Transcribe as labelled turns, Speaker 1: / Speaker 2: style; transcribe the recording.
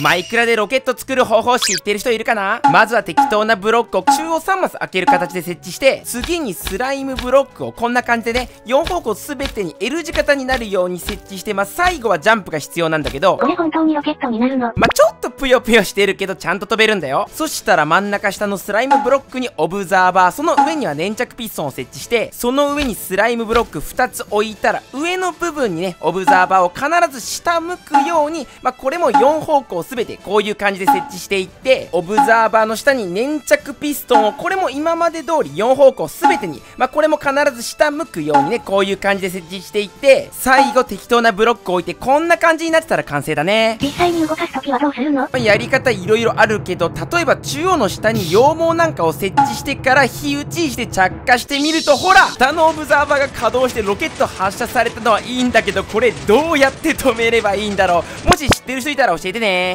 Speaker 1: マイクラでロケット作る方法知ってる人いるかな？まずは適当なブロックを中央3マス開ける形で設置して次にスライムブロックをこんな感じでね4方向全てに L 字型になるように設置してまあ最後はジャンプが必要なんだけど
Speaker 2: これ本当にロケットになるの？
Speaker 1: まあ、ちょっとぷよぷよしてるけどちゃんと飛べるんだよ。そしたら真ん中下のスライムブロックにオブザーバーその上には粘着ピストンを設置してその上にスライムブロック2つ置いたら上の部分にねオブザーバーを必ず下向くようにまあ、これも4方向全てこういう感じで設置していってオブザーバーの下に粘着ピストンをこれも今まで通り4方向全てにまあ、これも必ず下向くようにねこういう感じで設置していって最後適当なブロックを置いてこんな感じになってたら完成だね。
Speaker 2: 実際に動かすときはどうするの？
Speaker 1: まあやり方いろいろあるけど例えば中央の下に羊毛なんかを設置してから火打ちして着火してみるとほら下のオブザーバーが稼働してロケット発射されたのはいいんだけどこれどうやって止めればいいんだろう。もし知ってる人いたら教えてね